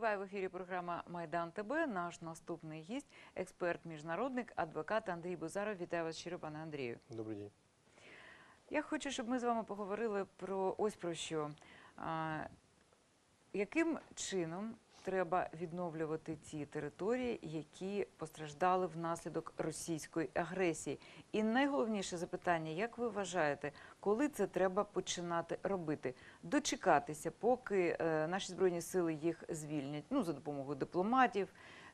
Триває в ефірі програма Майдан ТБ. Наш наступний гість, експерт, міжнародник, адвокат Андрій Бузаров. Вітаю вас щиро, пане Андрію. Добрий день. Я хочу, щоб ми з вами поговорили про ось про що. Яким чином треба відновлювати ті території, які постраждали внаслідок російської агресії? І найголовніше запитання: як ви вважаєте, коли це треба починати робити? Дочекатися, поки е, наші збройні сили їх звільнять, ну за допомогою дипломатів,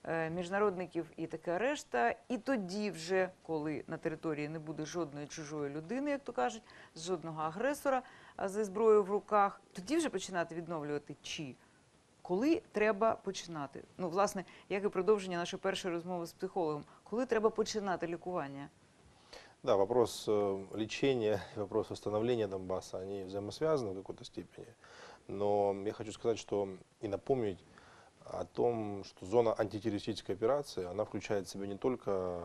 е, міжнародників і таке решта. І тоді, вже коли на території не буде жодної чужої людини, як то кажуть, жодного агресора а, зі зброєю в руках, тоді вже починати відновлювати чи. Коли треба починати? Ну, власне, як і продовження нашої першої розмови з психологом, коли треба починати лікування? Да, вопрос э, лечения вопрос восстановления Донбасса, они взаимосвязаны в какой-то степени. Но я хочу сказать, что и напомнить о том, что зона антитеррористической операции, она включает в себя не только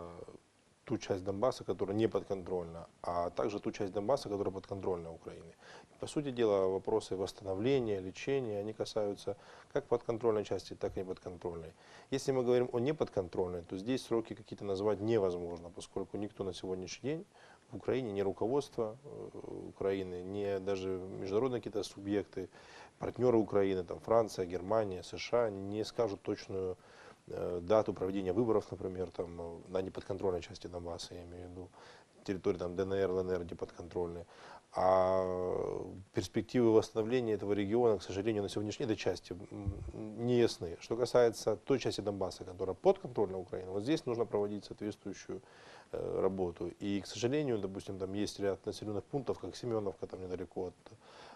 ту часть Донбасса, которая не подконтрольна, а также ту часть Донбасса, которая подконтрольна Украине. По сути дела, вопросы восстановления, лечения, они касаются как подконтрольной части, так и неподконтрольной. Если мы говорим о неподконтрольной, то здесь сроки какие-то назвать невозможно, поскольку никто на сегодняшний день в Украине, ни руководство э, Украины, ни даже международные какие-то субъекты, партнеры Украины, там Франция, Германия, США, не скажут точную дату проведения выборов, например, там, э, на неподконтрольной части Донбасса, я имею в виду, территории там, ДНР, ЛНР неподконтрольные. А перспективы восстановления этого региона, к сожалению, на сегодняшней этой части не ясны. Что касается той части Донбасса, которая подконтрольна Украине, вот здесь нужно проводить соответствующую э, работу. И, к сожалению, допустим, там есть ряд населенных пунктов, как Семеновка, там недалеко от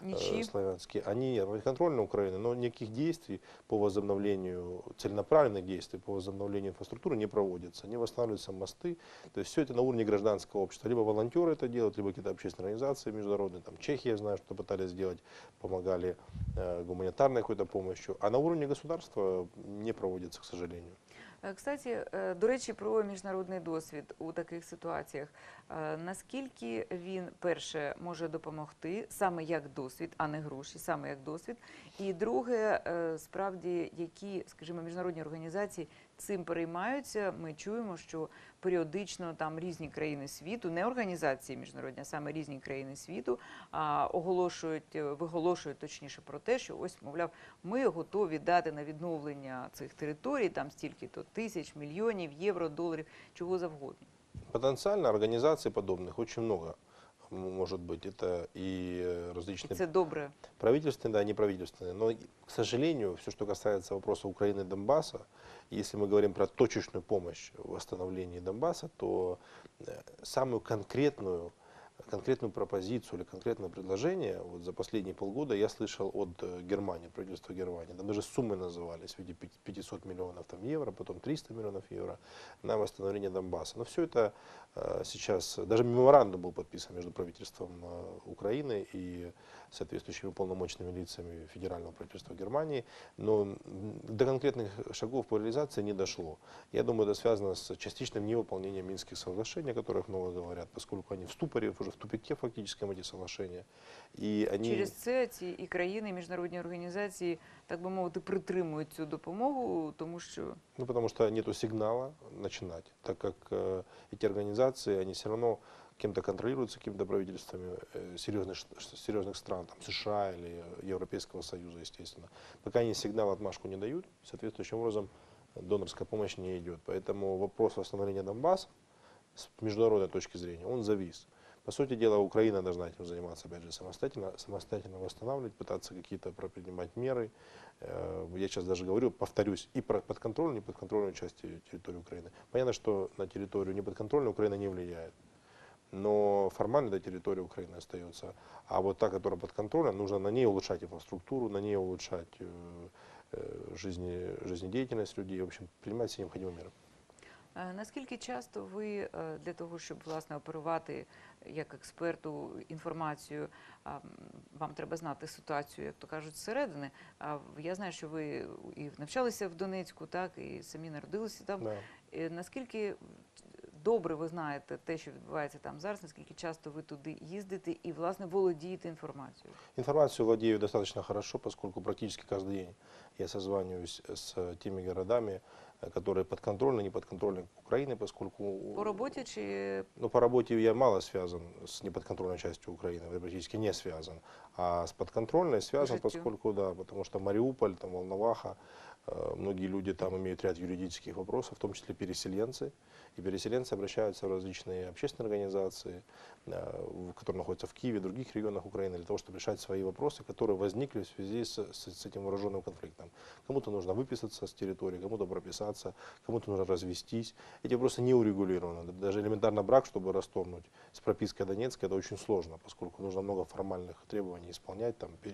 э, Ничьи. Славянске, они подконтрольны Украины, но никаких действий по возобновлению, целенаправленных действий по возобновлению инфраструктуры не проводятся. Не восстанавливаются мосты. То есть все это на уровне гражданского общества. Либо волонтеры это делают, либо какие-то общественные организации международные. Там Чехия, я знаю, что пытались сделать, помогали э, гуманитарной какой-то помощью. А на уровне государства не проводится, к сожалению. Е, Кстати, е, до речі, про міжнародний досвід у таких ситуаціях. Е, Наскільки він перше може допомогти саме як досвід, а не гроші, саме як досвід. І друге, е, справді, які, скажімо, міжнародні організації цим переймаються. Ми чуємо, що періодично там різні країни світу, не організації міжнародні, а саме різні країни світу, оголошують, е, виголошують точніше про те, що ось, мовляв, ми готові дати на відновлення цих територій, там стільки-то тисяч, мільйонів, євро, доларів, чого завгодно. Потенциально организаций подобных очень много м, Может быть, это и э, І различные це добре. Правительственные, да, неправительственные. Но, к сожалению, все, что касается вопроса Украины и Донбасса, если мы говорим про точечную помощь в восстановлении Донбасса, то э, самую конкретную, конкретную пропозицию или конкретное предложение вот за последние полгода я слышал от э, Германии, правительства Германии. Там даже суммы назывались в виде пяти- 500 миллионов там, евро, потом 300 миллионов евро на восстановление Донбасса. Но все это э, сейчас, даже меморандум был подписан между правительством э, Украины и соответствующими полномочными лицами федерального правительства Германии, но м, до конкретных шагов по реализации не дошло. Я думаю, это связано с частичным невыполнением Минских соглашений, о которых много говорят, поскольку они в ступоре, уже в тупике фактически эти соглашения. И они... Через це ці і країни, і міжнародні організації, так би мовити, притримують цю допомогу, тому що Ну, потому что нету сигнала начинать, так как э, эти организации, они все равно кем-то контролируются, какими-то правительствами э, серьезных, серьезных стран, там, США или Европейского Союза, естественно. Пока они сигнал отмашку не дают, соответствующим образом э, донорская помощь не идет. Поэтому вопрос восстановления Донбасса с международной точки зрения, он завис. По сути дела, Украина должна этим заниматься, опять же, самостоятельно, самостоятельно восстанавливать, пытаться какие-то предпринимать меры. Э, Я сейчас даже говорю, повторюсь, и про подконтрольную, и неподконтрольную часть терри- территории Украины. Понятно, что на территорию неподконтрольную Украина не влияет. Но формально эта территория Украины остается. А вот та, которая подконтрольна, нужно на ней улучшать инфраструктуру, на ней улучшать э, э, жизни, жизнедеятельность людей, в общем, принимать все необходимые меры. Е, Наскільки часто ви е, для того, щоб власне оперувати як експерту інформацію, а, м, вам треба знати ситуацію, як то кажуть, зсередини. А в- я знаю, що ви і навчалися в Донецьку, так і самі народилися там. Да. Е, Наскільки добре ви знаєте те, що відбувається там зараз, наскільки часто ви туди їздите і власне володієте інформацією? Информацию владею достаточно хорошо, поскольку практически каждый день я созваниваюсь с теми городами, э, которые подконтрольны, не подконтрольны Украины, поскольку... По роботі чи Ну, по работе я мало связан с неподконтрольной частью Украины, я практически не связан. А с подконтрольной связан, житию. поскольку, да, потому что Мариуполь, там, Волноваха, э, многие люди там имеют ряд юридических вопросов, в том числе переселенцы. И переселенцы обращаются в различные общественные организации, э, которые находятся в Киеве, в других регионах Украины, для того, чтобы решать свои вопросы, которые возникли в связи с, с- с этим вооруженным конфликтом. Кому-то нужно выписаться с территории, кому-то прописаться, кому-то нужно развестись. Эти вопросы не урегулированы. Даже элементарно брак, чтобы расторгнуть с пропиской Донецка, это очень сложно, поскольку нужно много формальных требований исполнять, там, э,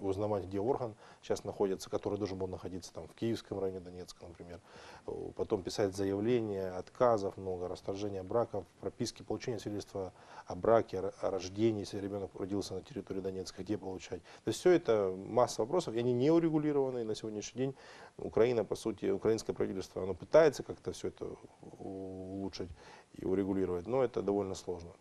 узнавать, где орган сейчас находится, который должен был находиться там, в Киевском районе Донецка, например. Э, Потом писать заявления, отказов много, расторжения браков, прописки, получения свидетельства о браке, о р- о рождении, если ребенок родился на территории Донецка, где получать. То есть все это масса вопросов, и они не урегулированы. И на сегодняшний день Украина, по сути, украинское правительство, оно пытается как-то все это у- улучшить и урегулировать, но это довольно сложно.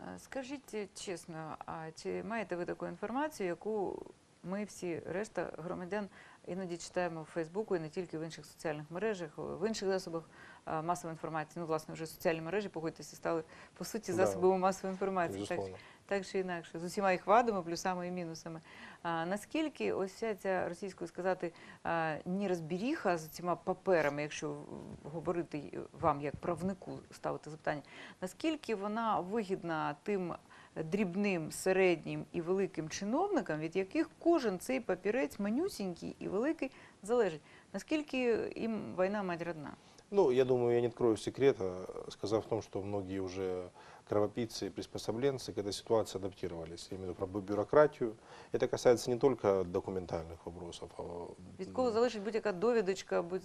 Е, Скажіть чесно, а чи маєте ви таку інформацію, яку ми всі, решта громадян, іноді читаємо в Фейсбуку і не тільки в інших соціальних мережах, в інших засобах е, масової інформації? Ну, власне, вже соціальні мережі, погодьтеся, стали по суті Да. засобами масової інформації. Так, так чи інакше, з усіма їх вадами, плюсами і мінусами. А, наскільки ось вся ця російською сказати а, нерозбіріха з цими паперами, якщо говорити вам як правнику ставити запитання, наскільки вона вигідна тим дрібним, середнім і великим чиновникам, від яких кожен цей папірець манюсінький і великий залежить? Наскільки їм війна мать родна? Ну, я думаю, я не открою секрета, сказав в том, что многие уже кровопийцы и приспособленцы к этой ситуации адаптировались. Я имею в виду про бю- бюрократию. Это касается не только документальных вопросов. а, Від кого залежить будь-яка довідочка, будь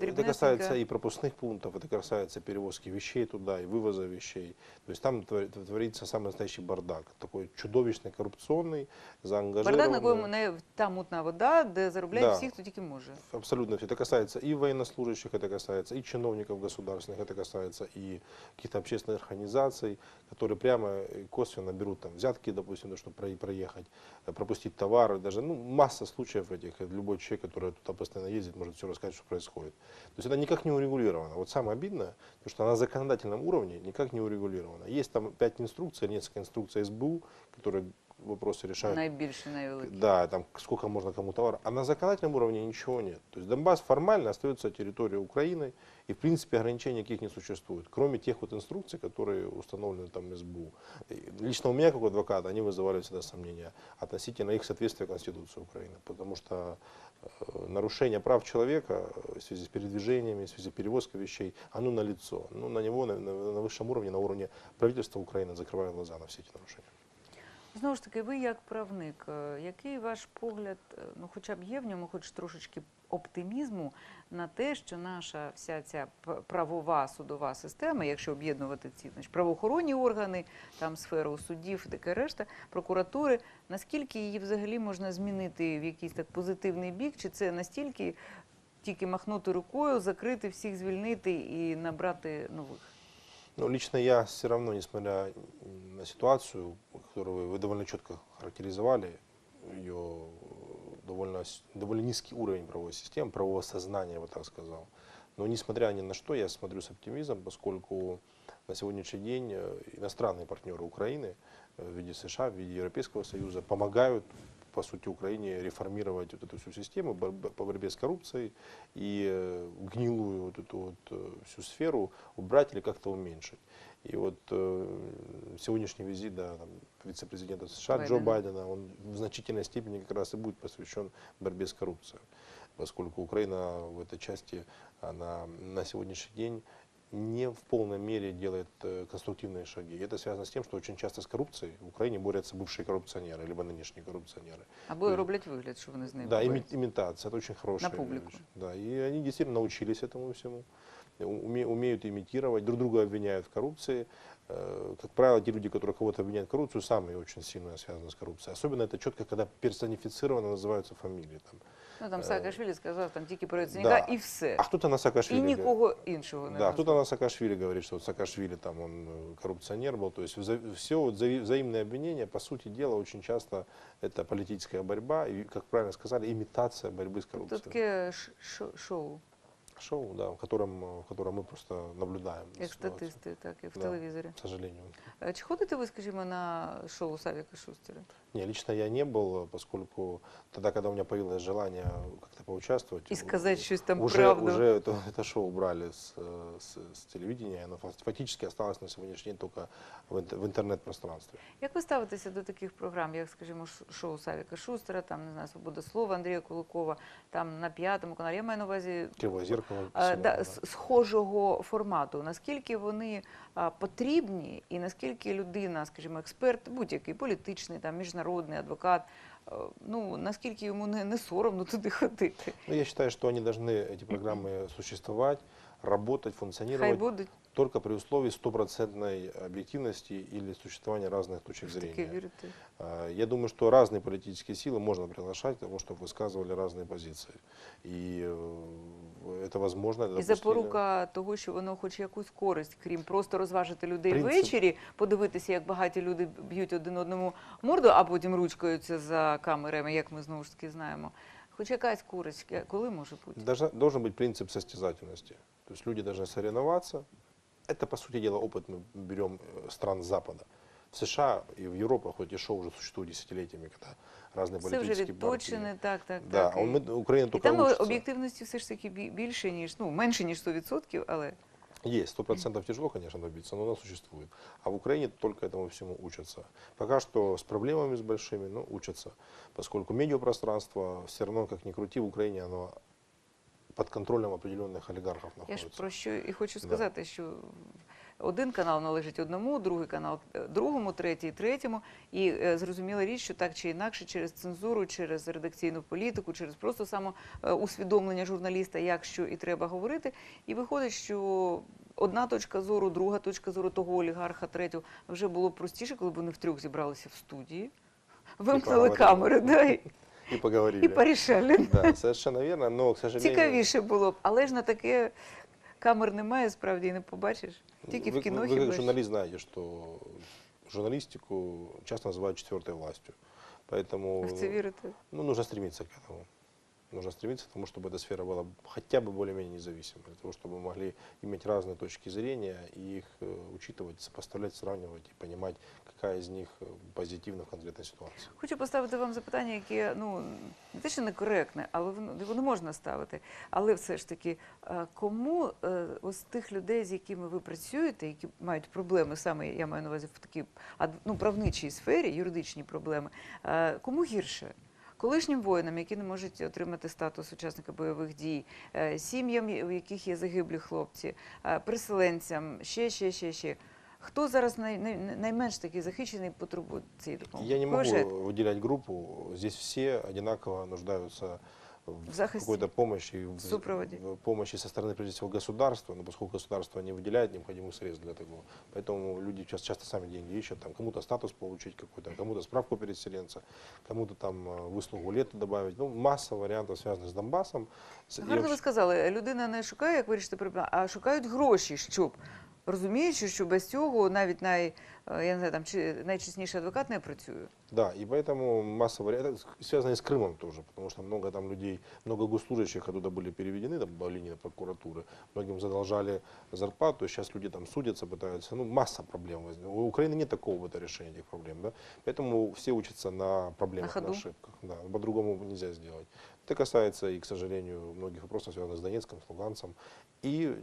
Это касается и пропускных пунктов, это касается перевозки вещей туда, и вывоза вещей. То есть там твор- творится самый настоящий бардак. Такой чудовищный, коррупционный, заангажированный. Бардак, на якому не та мутна вода, де заробляє Да. всі, хто тільки може. Абсолютно все. Это касается и военнослужащих, это касается и чиновников государственных, это касается и каких-то общественных организаций, Которые прямо косвенно берут там взятки, допустим, чтобы проехать, э, пропустить товары, даже ну, масса случаев этих. И Любой человек, который туда постоянно ездит, может все рассказать, что происходит. То есть это никак не урегулировано. Вот самое обидное, то, что на законодательном уровне никак не урегулировано. Есть там пять инструкций, несколько инструкций СБУ, которые вопросы решают. Найбільше, найвеликий. Да, там сколько можно кому товара. А на законодательном уровне ничего нет. То есть Донбасс формально остается территорией Украины, и в принципе ограничений никаких не существует, кроме тех вот инструкций, которые установлены там СБУ. И лично у меня, как у адвоката, они вызывали всегда сомнения относительно их соответствия Конституции Украины. Потому что э, нарушение прав человека э, в связи с передвижениями, в связи с перевозкой вещей, оно налицо. Ну, на него на, на- на высшем уровне, на уровне правительства Украины закрывают глаза на все эти нарушения. Знову ж таки, ви як правник, е, який ваш погляд, е, ну хоча б є в ньому хоч трошечки оптимізму на те, що наша вся ця правова судова система, якщо об'єднувати ці значить, правоохоронні органи, там сферу судів, таке решта, прокуратури, наскільки її взагалі можна змінити в якийсь так позитивний бік, чи це настільки тільки махнути рукою, закрити всіх, звільнити і набрати нових? Ну, лично я все равно, несмотря на ситуацию, которую вы, вы довольно четко характеризовали, ее э, довольно, с- довольно низкий уровень правовой системы, правового сознания, я бы так сказал. Но несмотря ни на что, я смотрю с оптимизмом, поскольку на сегодняшний день э, иностранные партнеры Украины э, в виде США, в виде Европейского Союза помогают по сути, Украине реформировать вот эту всю систему борьбы- по борьбе с коррупцией и э, гнилую вот эту вот э, всю сферу убрать или как-то уменьшить. И вот э, сегодняшний визит да, там, вице-президента США Джо Байдена. Байдена, он в значительной степени как раз и будет посвящен борьбе с коррупцией, поскольку Украина в этой части, она на сегодняшний день не в полной мере делает э, конструктивные шаги. И это связано с тем, что очень часто с коррупцией в Украине борются бывшие коррупционеры, либо нынешние коррупционеры. Або Тобто- роблять вигляд, що вони з ними Да, ими- имитация, это очень хорошая публику. вещь. Да, и они действительно научились этому всему, уме- умеют имитировать, друг друга обвиняют в коррупции, э, как правило, те люди, которые кого-то обвиняют в коррупцию, сами очень сильно связаны с коррупцией. Особенно это четко, когда персонифицированно называются фамилии. Там. Ну там Е, Саакашвілі сказав там тільки про Яценюка да. і все. А кто-то на І Саакашвили говорит. нікого іншого не Да, кто-то назвав. на Саакашвили говорит, что вот Саакашвили там он э, коррупционер был. То есть все вот взаи- взаимные обвинения, по сути дела, очень часто это политическая борьба и, как правильно сказали, имитация борьбы с Тобто коррупцией. таке ш- шо- шоу, Шоу, да, в котором, э, в котором мы просто наблюдаем. як ситуацию, статисти, так і в Да. телевізорі. К сожалению. Е, Чи ходите ви, скажімо, на шоу Савіка Шустера? Не, лично я не был, поскольку тогда, когда у меня появилось желание как-то поучаствовать, І сказати щось там уже, правду. уже это, это шоу убрали с, э, с, с телевидения, оно фак- фактически осталось на сегодняшний день только в, интер- в интернет-пространстве. Як ви ставитеся до таких програм, як, скажімо, ш- шоу Савіка Шустера, там, не знаю, Свобода слова Андрія Куликова, там на п'ятому каналі, я маю на увазі Кривое зеркало. а, всего, да, да. с- схожого формату. Наскільки вони а, потрібні, і наскільки людина, скажімо, експерт, будь-який політичний, там, міжнародний адвокат, е, ну наскільки йому не, не соромно туди ходити? Ну, я считаю, что они должны, эти программы, существовать, работать, Хай функционировать будуть только при условии стопроцентной объективности или существования разных точек таки зрения. вірити. А, Я думаю, что разные политические силы можно приглашать к тому, чтобы высказывали разные позиции. И э, это возможно. это І допустимо. запорука того, що воно хоч якусь користь, крім просто розважити людей Принцип- ввечері, подивитися, як багаті люди б'ють один одному морду, а потім ручкаються за камерами, як ми знову ж таки знаємо. Хоч якась користь, я- коли може бути? Должна- должен быть принцип состязательности. То есть люди должны соревноваться. Это, по сути дела, опыт мы берем э, стран Запада. В США и в Европе, хоть и шоу уже существует десятилетиями, когда разные Все вже политические відточене, партии. так, так, Да, так. а і- мы, Украина І только там учится. об'єктивності все ж таки бі- більше, ніж, ну, менше, ніж 100%, але Есть, сто процентов тяжело, конечно, добиться, но она существует. А в Украине только этому всему учатся. Пока что с проблемами с большими, но учатся. Поскольку медиапространство все равно, как ни крути, в Украине оно под контролем определенных олигархов я ж про що і хочу Да. сказати, що один канал належить одному, другий канал е, другому, третій третьому. І е, зрозуміла річ, що так чи інакше, через цензуру, через редакційну політику, через просто само е, усвідомлення журналіста, як що і треба говорити. І виходить, що одна точка зору, друга точка зору того олігарха, третього вже було простіше, коли б вони втрьох зібралися в студії, вимкнули камери, да, і, И поговорили. і порішали. Да, совершенно верно, но, к сожалению... Цікавіше було б, але ж на таке камер немає, справді і не побачиш. Тільки вы, в кіно вы, вы хіба как ж. журналист знаете, что журналистику часто называют четвертой властью. Поэтому Ви в це вірите? ну, нужно стремиться к этому. Нужно стремиться к тому, чтобы эта сфера была хотя бы более-менее независимой, для того, чтобы мы могли иметь разные точки зрения и их э, учитывать, сопоставлять, сравнивать и понимать, какая из них э, позитивна в конкретной ситуации. Хочу поставити вам запитання, яке ну не те, що некоректне, але воно воно можна ставити. Але все ж таки, е, кому е, ось тих людей, з якими ви працюєте, які мають проблеми саме, я маю на увазі в такій ад- ну, правничій сфері, юридичні проблеми, е, кому гірше? Колишнім воїнам, які не можуть отримати статус учасника бойових дій, е, сім'ям, у яких є загиблі хлопці, е, переселенцям, ще, ще, ще, ще. Хто зараз най, най, найменш такий захищений потребує цієї допомоги? Я не можу могу групу. выделять группу. Здесь все одинаково нуждаются в, В захисте. какой-то помощи, в, супроводе. в помощи со стороны, прежде всего, государства, но поскольку государство не выделяет необходимых средств для того, поэтому люди часто, часто сами деньги ищут, там кому-то статус получить какой-то, кому-то справку переселенца, кому-то там э, выслугу лета добавить, ну, масса вариантов, связанных с Донбассом. С- и Гарно ви вообще- сказали, людина не шукає, як вирішити проблему, а шукають гроші, щоб розуміючи, що без цього навіть най, е, я не знаю, там, чи найчесніший адвокат не працює. Да, и поэтому масса вариантов, связано и с Крымом тоже, потому что много там людей, много госслужащих оттуда были переведены там, по линии прокуратуры, многим задолжали зарплату, сейчас люди там судятся, пытаются, ну, масса проблем возникла. У Украины нет такого вот решения этих проблем, да, поэтому все учатся на проблемах, На на, ходу. ошибках, да, по-другому нельзя сделать. Это касается и, к сожалению, многих вопросов, связанных с Донецком, с Луганцем, и э,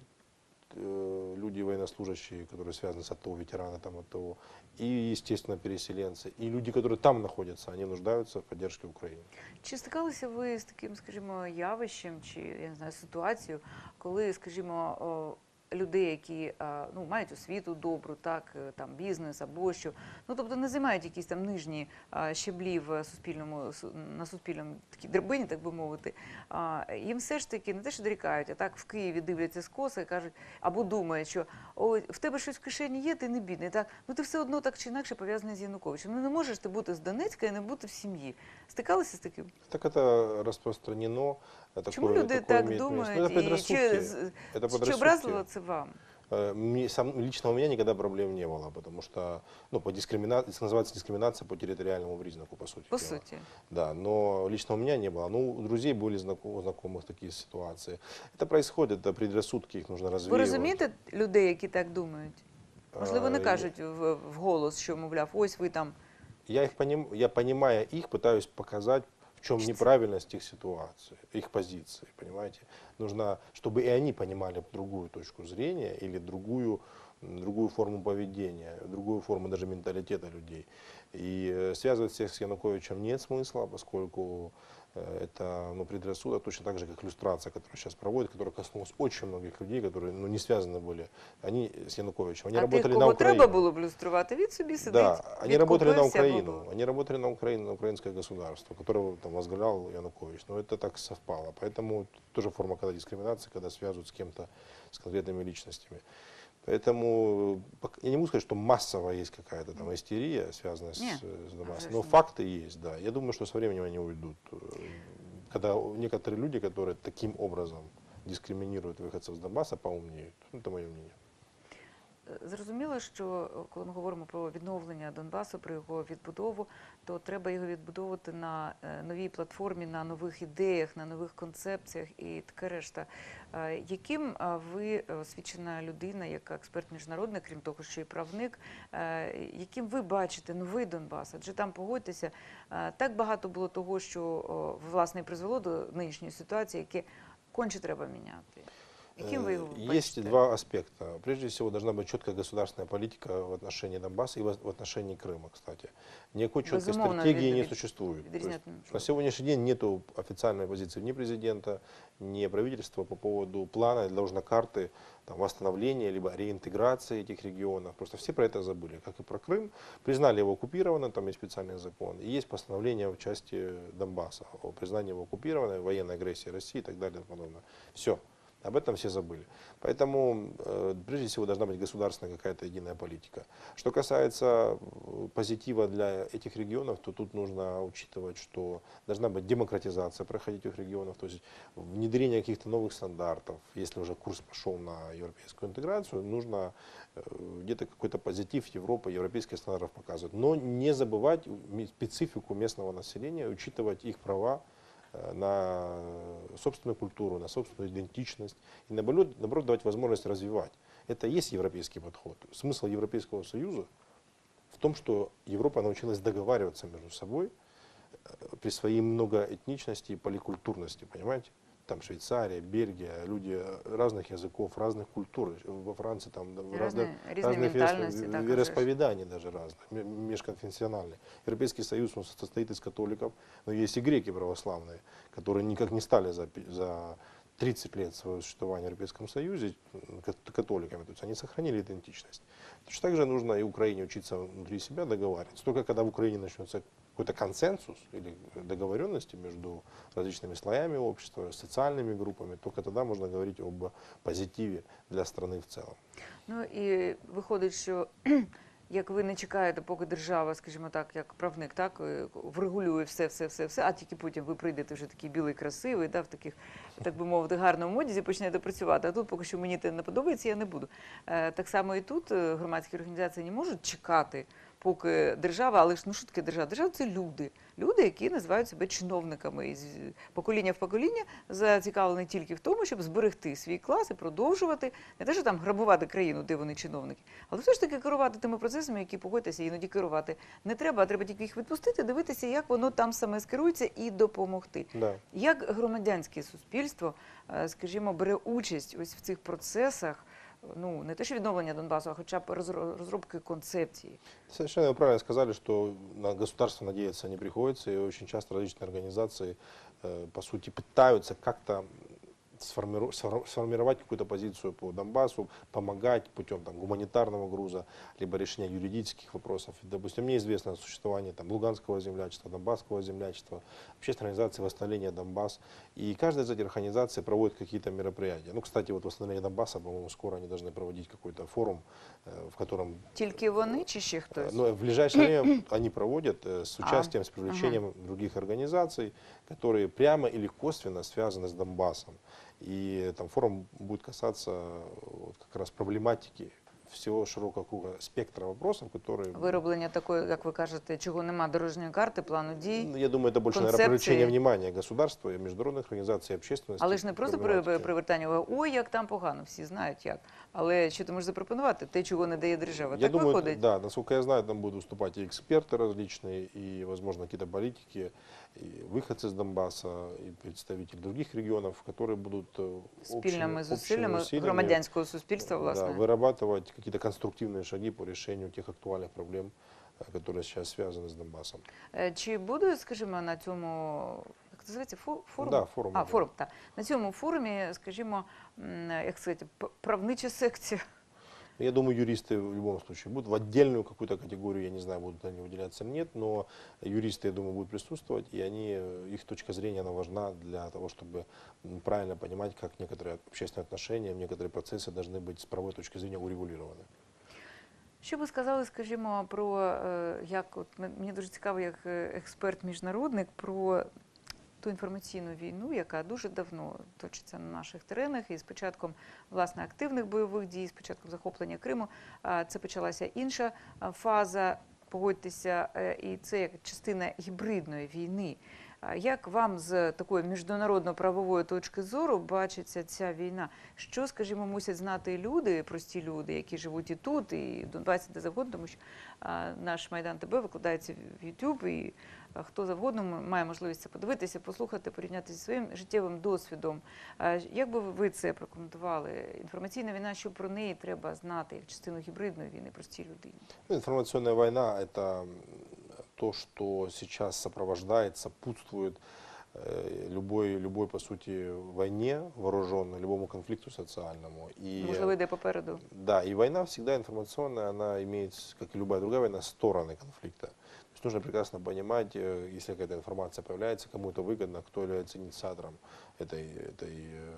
люди военнослужащие, которые связаны с АТО, ветераны там АТО, и, естественно, переселенцы, и люди, которые там находятся, они нуждаются в поддержке Украины. Чи стикалися ви з таким, скажімо, явищем чи я не знаю, ситуацією, коли, скажімо, о, людей, які ну, мають освіту добру, так, е, там, бізнес або що. Ну, тобто не займають якісь там нижні щеблі в суспільному, на суспільному такій драбині, так би мовити. Їм все ж таки не те, що дорікають, а так в Києві дивляться скоса і кажуть, або думають, що ой, в тебе щось в кишені є, ти не бідний. Так? Ну ти все одно так чи інакше пов'язаний з Януковичем. Ну не можеш ти бути з Донецька і не бути в сім'ї. Стикалися з таким? Так это распространено. э, Чому такое- люди такое так имеет место. думають? Ну, это І предрассудки. чи, з- Это чи предрассудки. образливо це вам? Э, мне сам- лично у меня никогда проблем не было, потому что, ну, по дискриминации, называется дискриминация по территориальному признаку, по сути. По дела. суті. Да, но лично у меня не было. Ну, у друзей были знакомых, знакомых такие ситуации. Это происходит, это предрассудки, их нужно Ви развеивать. розумієте людей, які так думають? Можливо, не А, кажуть в, в голос, що мовляв, ось ви там. Я их поним, я понимая их, пытаюсь показать, в чем неправильность их ситуации, их позиции, понимаете? Нужно, чтобы и они понимали другую точку зрения или другую, другую форму поведения, другую форму даже менталитета людей. И э, связывать всех с Януковичем нет смысла, поскольку это ну, предрассудок, точно так же, как иллюстрация, которая сейчас проводит, которая коснулась очень многих людей, которые ну, не связаны были, они с Януковичем. Они а тих, работали на кого Украине. треба було б люструвати, він собі сидить. Да, они работали на відкупився, Украину, бо- они работали на Украину, на украинское государство, которого там возглавлял Янукович. Но это так совпало. Поэтому тоже форма когда дискриминации, когда связывают с кем-то, с конкретными личностями. Поэтому э, пок- я не могу сказать, что массово есть какая-то там истерия, связанная с, Не, э, с Донбассом. уже Но ж не. факты есть, да. Я думаю, что со временем они уйдут. Э, Когда некоторые люди, которые таким образом дискриминируют выходцев с Донбасса, поумнеют. Ну, Это мое мнение. Зрозуміло, що е, коли ми говоримо про відновлення Донбасу, про його відбудову, то треба його відбудовувати на е, новій платформі, на нових ідеях, на нових концепціях і таке решта. Е, Яким ви освічена людина, яка експерт міжнародний, крім того, що і правник, яким ви бачите новий Донбас? Адже там погодьтеся, так багато було того, що власне призвело до нинішньої ситуації, яке конче треба міняти. Яким ви його Э, бачите? Есть два аспекта. Прежде всего, должна быть четкая государственная политика в отношении Донбасса и в в отношении Крыма, кстати. Никакой четкой Безумовно, стратегии від- не від- существует. То есть відрізняти нічого. на сегодняшний день нет официальной позиции ни президента, ни правительства по поводу плана, должна карты там, восстановления либо реинтеграции этих регионов. Просто все про это забыли, как и про Крым. Признали его оккупированным, там есть специальный закон. И есть постановление в части Донбасса о признании его оккупированной, военной агрессии России и так далее и тому подобное. Все. Об этом все забыли. Поэтому, э, прежде всего, должна быть государственная какая-то единая политика. Что касается э, позитива для этих регионов, то тут нужно учитывать, что должна быть демократизация проходить этих регионов, то есть внедрение каких-то новых стандартов. Если уже курс пошел на европейскую интеграцию, нужно э, где-то какой-то позитив Европы, европейских стандартов показывать. Но не забывать ми- специфику местного населения, учитывать их права, э, на собственную культуру, на собственную идентичность и наоборот, наоборот давать возможность развивать. Это и есть европейский подход. Смысл Европейского Союза в том, что Европа научилась договариваться между собой э, при своей многоэтничности и поликультурности, понимаете? Там Швейцария, Бельгия, люди разных языков, разных культур. Во Франции там Разные- разных, разные разных вероисповеданий даже разных, м- межконфессиональных. Европейский Союз он состоит из католиков, но есть и греки православные, которые никак не стали за, за 30 лет своего существования в Европейском Союзе католиками, то есть они сохранили идентичность. Точно так же нужно и Украине учиться внутри себя договариваться. Только когда в Украине начнется какой-то консенсус или договоренности между различными слоями общества, социальными группами, только тогда можно говорить об позитиве для страны в целом. Ну і виходить, що як ви не чекаєте, поки держава, скажімо так, як правник, так е, врегулює все, все, все, все, а тільки потім ви прийдете вже такий білий, красивий, да, в таких, так би мовити, гарному одязі, почнете працювати. А тут поки що мені те не подобається, я не буду. Е, Так само і тут е, громадські організації не можуть чекати. Поки держава, але ж ну що таке держава? Держава це люди. Люди, які називають себе чиновниками. І з покоління в покоління зацікавлені тільки в тому, щоб зберегти свій клас і продовжувати не те, що там грабувати країну, де вони чиновники, але все ж таки керувати тими процесами, які погодьтеся, іноді керувати не треба, а треба тільки їх відпустити, дивитися, як воно там саме скерується, і допомогти. Да. Як громадянське суспільство, е, скажімо, бере участь ось в цих процесах, ну не те, що відновлення Донбасу, а хоча б розро- розробки концепції. Совершенно вы правильно сказали, что на государство надеяться не приходится, и очень часто различные организации, э, по сути, пытаются как-то сформиру- сфор- сформировать какую-то позицию по Донбассу, помогать путем там, гуманитарного груза, либо решения юридических вопросов. Допустим, мне известно о существовании там, Луганского землячества, Донбасского землячества, общественной организации восстановления Донбасс. И каждая из этих организаций проводит какие-то мероприятия. Ну, кстати, вот восстановление Донбасса, по-моему, скоро они должны проводить какой-то форум, э, в котором Тільки вони чи ще хтось? но в ближайшее время они проводят э, с А, участием, с привлечением других организаций, которые прямо или косвенно связаны с Донбассом. И там форум будет касаться э, вот как раз проблематики всего широкого круга спектра вопросов, которые... Вироблення такої, як ви кажете, чого нема дорожньої карти, плану дій. Ну, Я думаю, это больше, наверное, концепции. привлечение внимания государства и международных организаций и общественности. Але ж не к просто при, проблематике. привертання уваги, ой, як там погано, всі знають як. Але що ти можеш запропонувати? Те, чого не дає держава. Я так думаю, виходить. да, насколько я знаю, там будут выступать и эксперты различные, и, возможно, какие-то политики, и выходцы из Донбасса, и представители других регионов, которые будут э, Спільними общими- зусиллями общими усилиями, громадянського суспільства, власне. да, вырабатывать какие-то конструктивные шаги по решению тех актуальных проблем, э, которые сейчас связаны с Донбассом. Е, Чи буде, скажімо, на цьому як це називається фо- форум? Да, форум, А, да. форум, так. На цьому форумі, скажімо, м, як сказати, п- правнича секція. Я думаю, юристы в любом случае будут. В отдельную какую-то категорию, я не знаю, будут они выделяться или нет, но юристы, я думаю, будут присутствовать, и они, э, их точка зрения, она важна для того, чтобы м, правильно понимать, как некоторые общественные отношения, некоторые процессы должны быть с правовой точки зрения урегулированы. Що ви сказали, скажімо, про е, як от мен- мені дуже цікаво, як е, експерт-міжнародник, про ту інформаційну війну, яка дуже давно точиться на наших теренах, і з початком власне активних бойових дій, з початком захоплення Криму, це почалася інша фаза. Погодьтеся, е, і це як частина гібридної війни. Як вам з такої міжнародно-правової точки зору бачиться ця війна? Що, скажімо, мусять знати люди, прості люди, які живуть і тут, і в Донбасі, де завгодно, тому що наш Майдан ТБ викладається в YouTube, і хто завгодно має можливість це подивитися, послухати, порівняти зі своїм життєвим досвідом. Як би ви це прокоментували? Інформаційна війна, що про неї треба знати як частину гібридної війни простій людині? Ну, информационная война – это м, то, что сейчас сопровождает, сопутствует э, любой, любой, по сути, войне вооруженной, любому конфликту социальному. И, Можливо, йде попереду. Да, и война всегда информационная, она имеет, как и любая другая война, стороны конфликта. То есть нужно прекрасно понимать, э, если какая-то информация появляется, кому это выгодно, кто является инициатором этой, этой э,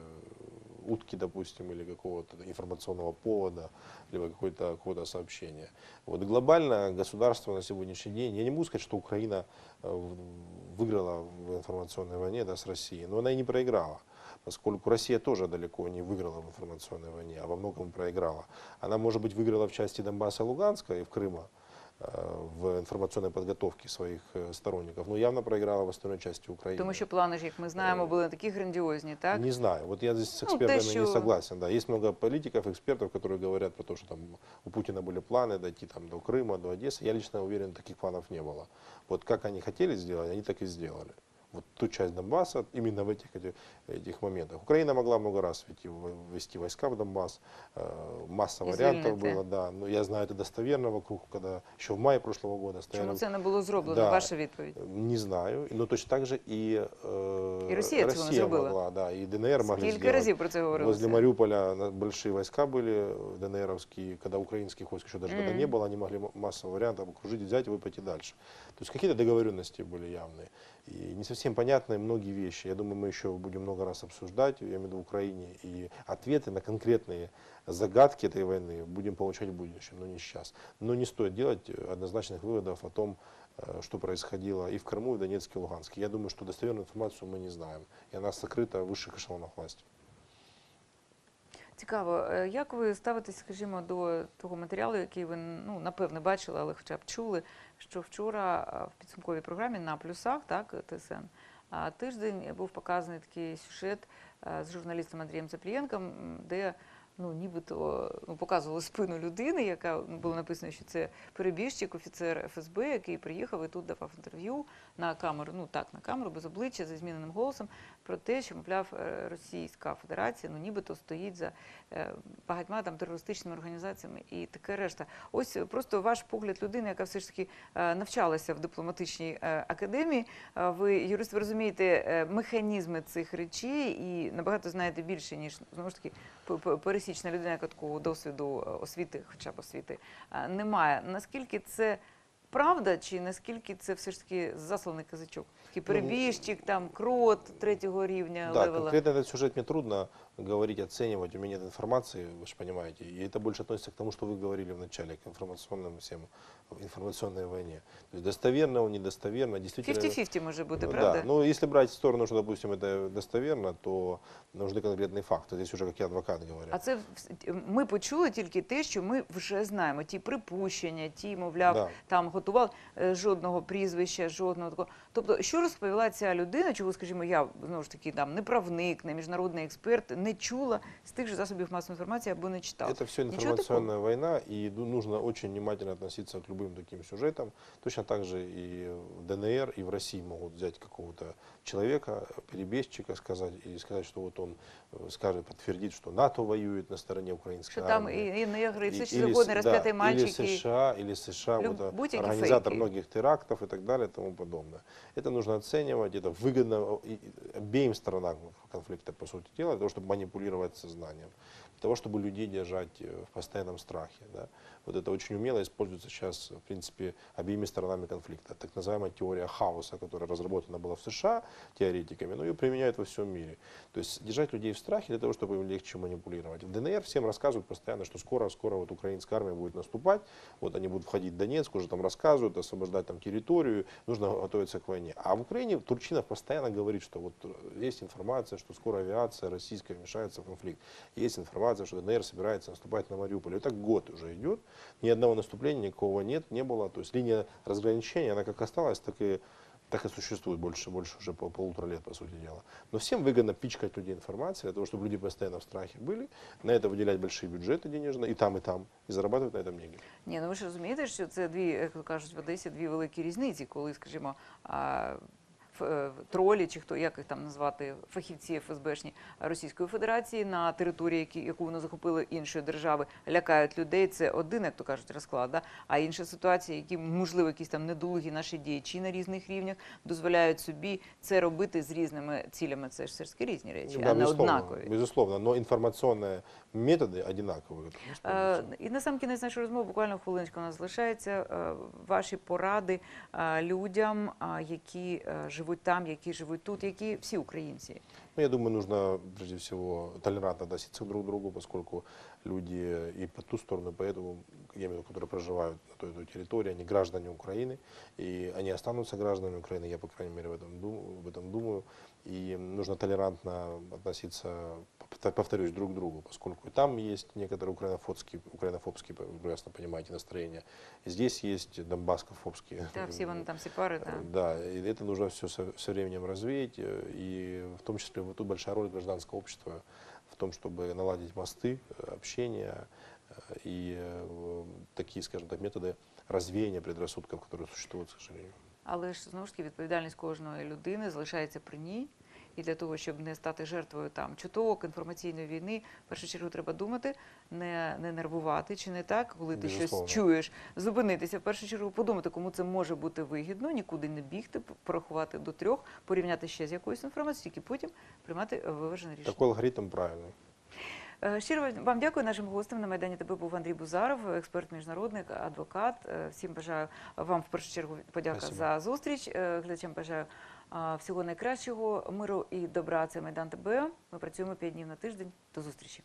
утки, допустим, или какого-то информационного повода, либо какое-то какое сообщение. Вот глобально государство на сегодняшний день, я не могу сказать, что Украина э, в- выиграла в информационной войне да, с Россией, но она и не проиграла поскольку Россия тоже далеко не выиграла в информационной войне, а во многом проиграла. Она, может быть, выиграла в части Донбасса и Луганска и в Крыма э, в информационной подготовке своих э, сторонников, но явно проиграла в остальной части Украины. Тому що плани ж, як ми знаємо, були такі грандіозні, так? Не знаю, вот я здесь с Ну, экспертами те, не що- согласен. Да. Есть много политиков, экспертов, которые говорят про то, что там у Путина были планы дойти там, до Крыма, до Одессы. Я лично уверен, таких планов не было. Вот как они хотели сделать, они так и сделали. Вот ту часть Донбасса именно в этих, этих, этих моментах. Украина могла много раз ввести, ввести войска в Донбасс, э, масса И вариантов звільнити. было, да. Но я знаю это достоверно вокруг, когда еще в мае прошлого года стояли Чому це не було зроблено? Да. Ваша відповідь. не знаю, но точно так же и, э, И Россия цього не зробила. могла, да, и ДНР могли Скільки сделать. разів про це говорилося? Возле Мариуполя на- большие войска были э, ДНРовские, когда украинских войск еще даже тогда Мгм. не было, они могли м- массу вариантов окружить, взять и вы пойти дальше. То есть какие-то договоренности были явные. И не совсем понятные многие вещи. Я думаю, мы еще будем много раз обсуждать, я имею в виду в Украине, и ответы на конкретные загадки этой войны будем получать в будущем, но не сейчас. Но не стоит делать э, однозначных выводов о том, э, что происходило и в Крыму, и в Донецке, и Луганске. Я думаю, что достоверную информацию мы не знаем, и она сокрыта в высших эшелонах власти. Цікаво, Е, як ви ставитесь, скажімо, до того матеріалу, який ви ну напевне бачили, але хоча б чули, що вчора в підсумковій програмі на плюсах, так ТСН, тиждень був показаний такий сюжет з журналістом Андрієм Цеплієнком, де ну, нібито ну, показували спину людини, яка було написано, що це перебіжчик, офіцер ФСБ, який приїхав і тут давав інтерв'ю на камеру, ну так, на камеру, без обличчя, зі зміненим голосом, про те, що, мовляв, е, Російська Федерація ну, нібито стоїть за е, багатьма там терористичними організаціями і таке решта. Ось е, просто ваш погляд людини, яка все ж таки навчалася в дипломатичній академії. Ви юрист, ви розумієте механізми цих речей і набагато знаєте більше, ніж знову ж таки пересічна людина, яка такого досвіду освіти, хоча б освіти, немає. Наскільки це правда, чи наскільки це все ж таки засланий казачок? Такий перебіжчик, там крот третього рівня Да, левела. конкретно этот сюжет мне трудно говорить, оценивать. У меня нет информации, вы же понимаете. И это больше относится к тому, что вы говорили в начале, к информационным всем, информационной войне. То есть достоверно, он недостоверно, действительно... 50-50 може бути, Ну, правда? Да, ну если брать в сторону, что, допустим, это достоверно, то нужны конкретные факты. Здесь уже, как и адвокат говорят. А це вс- ми почули тільки те, що ми вже знаємо. Ті припущення, ті, мовляв, Да. там готували е, жодного прізвища, жодного такого. Тобто, що розповіла ця людина, чого, скажімо, я знову ж таки там не правник, не міжнародний експерт, не чула з тих же засобів масової інформації або не читала. Это все Ничего информационная война, и ду- нужно очень внимательно относиться к любым таким сюжетам. Точно так же и в ДНР, и в России могут взять какого-то человека, перебежчика, сказать, и сказать, что вот он э, скажет, подтвердит, что НАТО воюет на стороне украинской Що там армии. і, і негри, і все И- що или завгодно, с- розп'ятий да, мальчик. Или і- США, или США, Люб- вот, будь-які организатор фейки. многих терактов и так далее и тому подобное. Это нужно оценивать, это выгодно и- и обеим сторонам конфликта, по сути дела, для того, чтобы манипулировать сознанием, для того, чтобы людей держать э, в постоянном страхе. Да. Вот это очень умело используется сейчас, в принципе, обеими сторонами конфликта. Так называемая теория хаоса, которая разработана была в США теоретиками, но ее применяют во всем мире. То есть держать людей в страхе для того, чтобы им легче манипулировать. В ДНР всем рассказывают постоянно, что скоро-скоро вот украинская армия будет наступать, вот они будут входить в Донецк, уже там рассказывают, освобождать там территорию, нужно готовиться к войне. А в Украине Турчинов постоянно говорит, что вот есть информация, что скоро авиация российская вмешается в конфликт. Есть информация, что ДНР собирается наступать на Мариуполь. Так год уже идет, ни одного наступления никакого нет, не было. То есть линия разграничения, она как осталась, так и так и существует больше, больше уже пол, полутора лет, по сути дела. Но всем выгодно пичкать людей информацией, для того, чтобы люди постоянно в страхе были, на это выделять большие бюджеты денежные, и там, и там, и зарабатывать на этом деньги. Ні, ну ви ж розумієте, що це дві, як то кажуть в Одесі, дві великі різниці, коли, скажімо, а, ф- е, тролі, чи хто як їх там назвати, фахівці ФСБшні Російської Федерації на території, які, яку вони захопили іншої держави, лякають людей. Це один, як то кажуть, розклад. Да? А інша ситуація, які можливо якісь там недолугі наші діячі на різних рівнях дозволяють собі це робити з різними цілями. Це ж все ж таки різні речі, Ну а да, не безусловно, однакові. безусловно, но информационные методы одинаковые. потому что, Е, І на сам кінець нашої розмови, буквально хвилиночка у нас залишається. Е, Ваші поради е, людям, а, які е, живуть там, які живуть тут, які всі українці. Ну, я думаю, нужно прежде всего толерантно относиться друг к другу, поскольку люди и по ту сторону, и по эту, я имею в виду, которые проживают на той, той территории, они граждане Украины, и они останутся гражданами Украины, я, по крайней мере, в этом, ду- в этом думаю. И нужно толерантно относиться, повтор- повторюсь, друг к другу, поскольку и там есть некоторые украинофобские, украинофобские, вы ясно понимаете, настроения. И здесь есть донбасско-фобские. Так, всі вони там всі пари. Да. Да, и это нужно все со, со временем развеять, э, и в том числе вот тут большая роль гражданского общества в том, чтобы наладить мосты, э, общение э, и такие, скажем так, методы развеяния предрассудков, которые существуют, к сожалению. Але ж знову ж таки відповідальність кожної людини залишається при ній. І для того, щоб не стати жертвою там чуток інформаційної війни, в першу чергу треба думати, не, не нервувати чи не так, коли ти Безусловно. щось чуєш, зупинитися. В першу чергу подумати, кому це може бути вигідно, нікуди не бігти, порахувати до трьох, порівняти ще з якоюсь інформацією, тільки потім приймати е, виважене рішення. Такой алгоритм правильный. Е, Щиро вам дякую. Нашим гостем на майдані тебе був Андрій Бузаров, експерт міжнародник, адвокат. Е, Всім бажаю вам в першу чергу подяка Спасибо. за зустріч. Е, Глядачам бажаю всього найкращого, миру і добра. Це майдан ТБ. Ми працюємо п'ять днів на тиждень. До зустрічі.